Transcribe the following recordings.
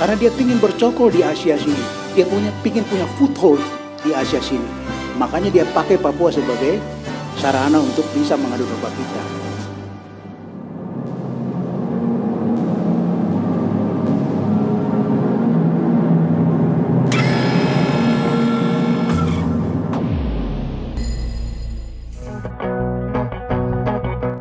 Karena dia ingin bercokol di Asia sini. Dia punya ingin punya foothold di Asia sini. Makanya dia pakai Papua sebagai sarana untuk bisa mengadu domba kita.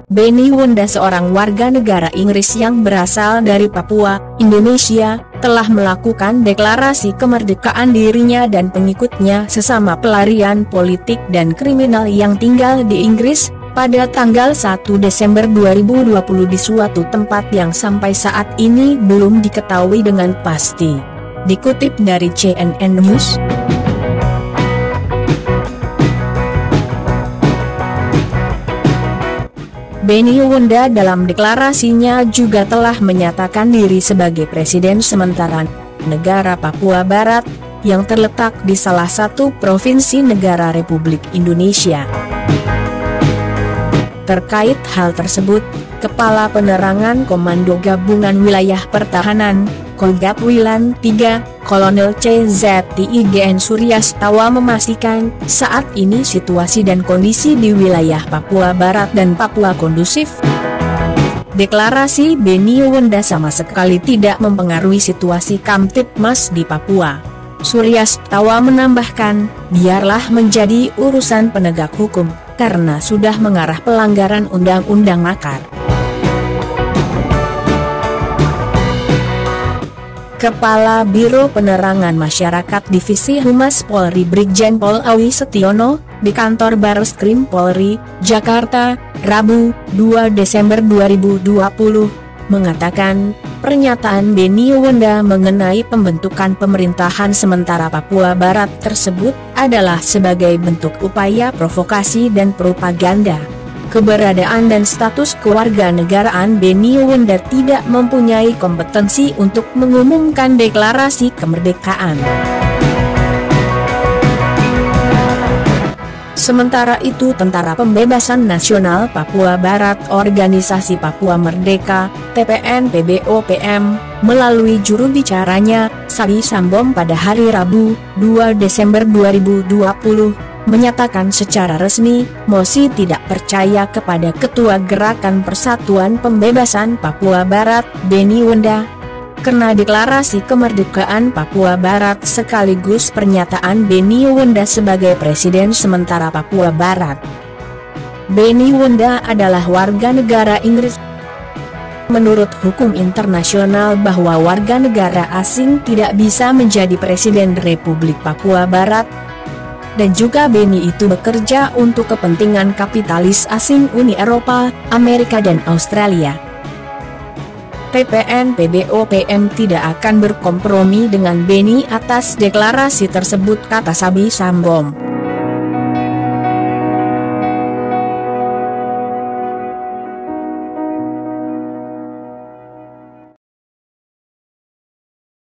Benny Wenda seorang warga negara Inggris yang berasal dari Papua, Indonesia, telah melakukan deklarasi kemerdekaan dirinya dan pengikutnya sesama pelarian politik dan kriminal yang tinggal di Inggris, pada tanggal 1 Desember 2020 di suatu tempat yang sampai saat ini belum diketahui dengan pasti. Dikutip dari CNN News, Benny Wenda dalam deklarasinya juga telah menyatakan diri sebagai presiden sementara negara Papua Barat, yang terletak di salah satu provinsi negara Republik Indonesia. Terkait hal tersebut, Kepala Penerangan Komando Gabungan Wilayah Pertahanan, Kolgap Wilan 3, Kolonel CZTIGN Suryastawa memastikan, saat ini situasi dan kondisi di wilayah Papua Barat dan Papua kondusif. Deklarasi Beni Wenda sama sekali tidak mempengaruhi situasi Kamtipmas di Papua. Suryastawa menambahkan, biarlah menjadi urusan penegak hukum, karena sudah mengarah pelanggaran undang-undang makar. Kepala Biro Penerangan Masyarakat Divisi Humas Polri Brigjen Pol Awi Setiono, di kantor Barreskrim Polri, Jakarta, Rabu, 2 Desember 2020, mengatakan, pernyataan Beni Wenda mengenai pembentukan pemerintahan sementara Papua Barat tersebut adalah sebagai bentuk upaya provokasi dan propaganda keberadaan dan status kewarganegaraan Beni Wenda tidak mempunyai kompetensi untuk mengumumkan deklarasi kemerdekaan. Sementara itu Tentara Pembebasan Nasional Papua Barat Organisasi Papua Merdeka, TPN PBOPM, melalui juru bicaranya, Sabi Sambom pada hari Rabu, 2 Desember 2020, menyatakan secara resmi, Mosi tidak percaya kepada Ketua Gerakan Persatuan Pembebasan Papua Barat, Beni Wenda. Karena deklarasi kemerdekaan Papua Barat sekaligus pernyataan Beni Wenda sebagai Presiden sementara Papua Barat. Beni Wenda adalah warga negara Inggris. Menurut hukum internasional bahwa warga negara asing tidak bisa menjadi Presiden Republik Papua Barat, dan juga Beni itu bekerja untuk kepentingan kapitalis asing Uni Eropa, Amerika dan Australia. TPN PBOPM tidak akan berkompromi dengan Beni atas deklarasi tersebut kata Sabi Sambom.